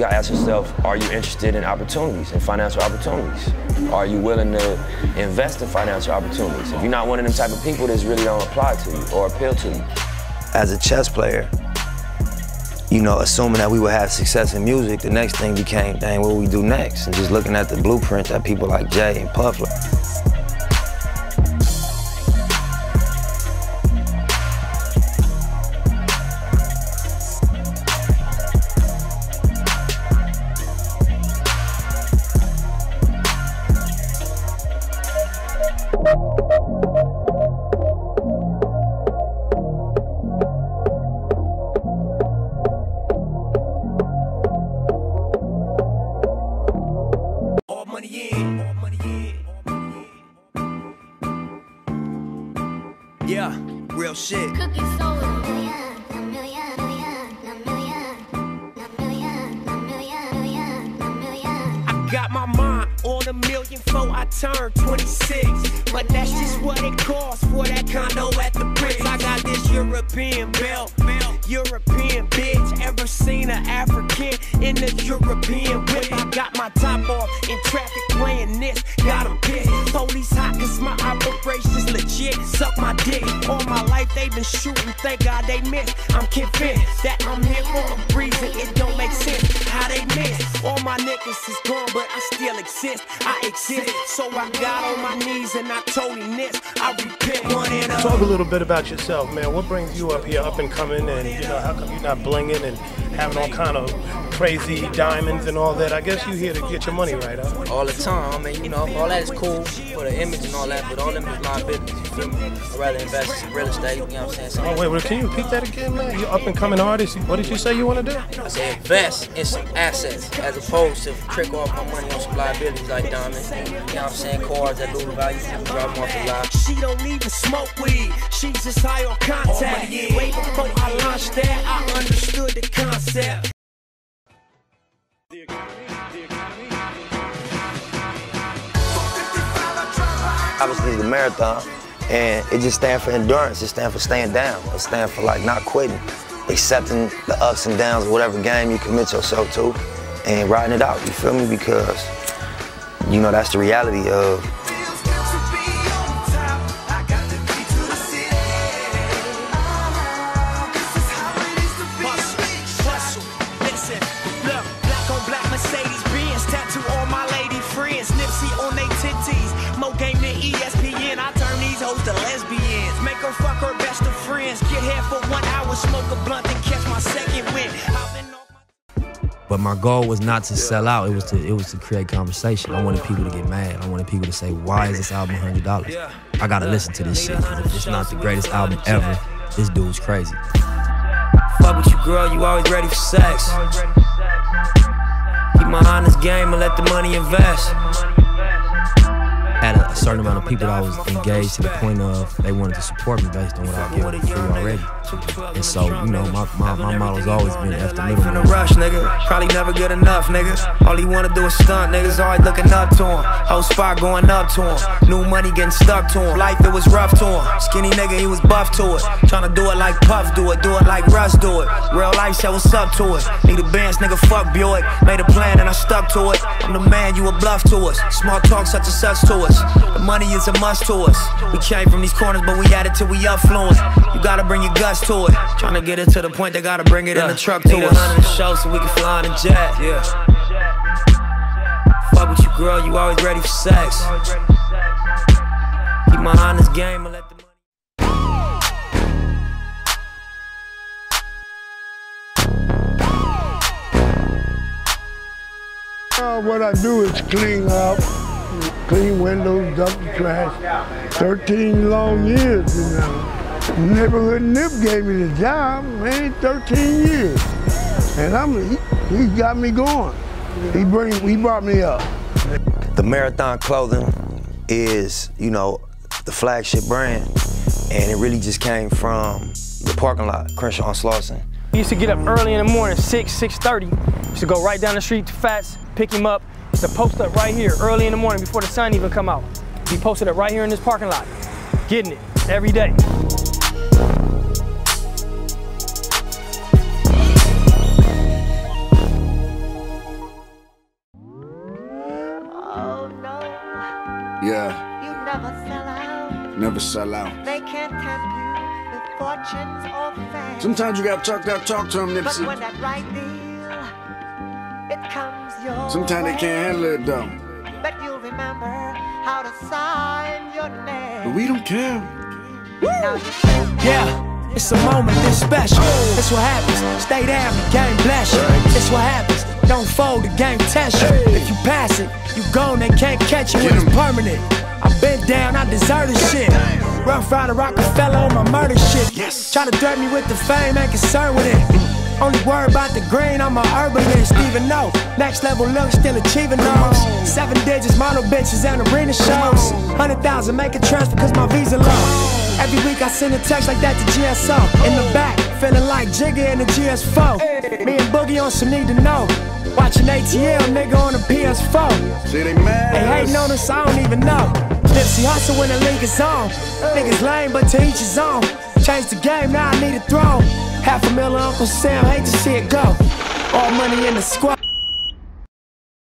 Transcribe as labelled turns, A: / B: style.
A: yourself, are you interested in opportunities, in financial opportunities? Are you willing to invest in financial opportunities? If you're not one of them type of people, this really don't apply to you or appeal to you.
B: As a chess player, you know, assuming that we would have success in music, the next thing became, dang, what we do next? And just looking at the blueprint that people like Jay and Puff
C: Yeah, real shit. I got my a million before I turn 26. But that's just what it costs for that condo at the bricks. I got this European belt, European bitch. Ever seen an African in the European whip? I got my top off in traffic playing this. Got them pissed. Police hot cause my operation's legit. Suck my dick. All my life they been shooting. Thank God they missed. I'm convinced that I'm here for a reason. It don't make sense how they miss. All my niggas is gone, but I still exist. I exist. So I got on my knees and I told him this. I repent.
D: Talk a little bit about yourself, man. What brings you up here, up and coming, and you know how come you're not blinging and having all kind of crazy diamonds and all that? I guess you here to get your money right, huh?
E: all the time. I mean, you know, all that is cool for the image and all that, but all them is liabilities, you feel me? I'd rather invest in real estate, you know what I'm saying? So
D: Oh wait, wait, can you repeat that again, man? You up and coming artist. What did you say you want to do?
E: I say invest in some assets as opposed to trick off my money on some liabilities like diamonds. You know what I'm saying? Cars that lose value, drop them off the lot.
C: She don't even smoke weed. She's just high on contact. Oh, Way before I launched that, I understood the concept.
B: Obviously, the marathon, and it just stands for endurance. It stands for staying down. It stands for like not quitting, accepting the ups and downs of whatever game you commit yourself to, and riding it out. You feel me? Because you know that's the reality of
C: friends. Get here for one hour, smoke a blunt, and catch my second win. I've been off my
F: But my goal was not to sell out. It was to it was to create conversation. I wanted people to get mad. I wanted people to say, "Why is this album hundred dollars? I gotta listen to this shit. It's not the greatest album ever, this dude's crazy."
E: Fuck with you, girl, you always ready for sex. Keep my honest game and let the money invest.
F: Certain amount of people that I was engaged to the point of they wanted to support me based on what I them for free already. And so, you know, my, my, my model's always been F the
E: In the
F: middleman.
E: rush, nigga. Probably never good enough, nigga. All he wanna do is stunt, niggas always looking up to him. Whole spot going up to him. New money getting stuck to him. Life, it was rough to him. Skinny nigga, he was buff to it. Tryna do it like Puff do it, do it like Russ do it. Real life, show what's up to it. Need a bands, nigga, fuck Buick. Made a plan and I stuck to it. I'm the man, you a bluff to us. Small talk such and such to us. The money is a must to us. We came from these corners, but we at it till we affluent. You gotta bring your guts to it. Tryna get it to the point, they gotta bring it in the truck to Need us. a hundred to show so we can fly on a jet. Yeah. Fuck with you, girl, you always ready for sex. Keep my honest game and let the money.
G: Uh, what I do is clean up, clean windows, dump the trash. 13 long years, you know. Neighborhood Nip gave me the job, man, 13 years. And I'm, he, he got me going. He bring, he brought me up.
B: the marathon clothing is, you know, the flagship brand, and it really just came from the parking lot, Crenshaw and Slauson.
H: We used to get up early in the morning, 6, 6.30. Used to go right down the street to Fats, pick him up. Used to post up right here early in the morning before the sun even come out. He posted up right here in this parking lot, getting it every day.
I: Yeah.
J: You never sell out.
I: Never sell out.
J: They can't tempt you with fortunes or fame.
I: Sometimes you gotta talk that talk to them,
J: But when that right deal, it comes your
I: Sometimes they
J: way.
I: can't handle it though.
J: But you'll remember how to sign your name.
I: But we don't care.
J: Now you
C: Yeah, it's a moment this special. That's what happens. Stay down, the game bless you. It's what happens. Don't fold, the game test you. If you pass it, you gone, they can't catch you it's permanent. I've been down, I deserve this shit. Rough Rider Rockefeller on my murder shit. Yes. Try to threaten me with the fame, ain't concerned with it. Only worry about the green, I'm a herbalist. Even though next level look, still achieving those. Seven digits, model bitches, and arena shows. Hundred thousand, make a transfer cause my visa low. Every week I send a text like that to GSO. In the back, feeling like Jigga in the GS4. Me and Boogie on some need to know. Watching ATL, nigga on the PS4.
I: See, they mad.
C: They hating on us, I don't even know. Nipsey Hussle when the league is on. Niggas lame, but to each his own. Change the game, now I need a throne. Half a million Uncle Sam, hate to see it go. All money in the squad.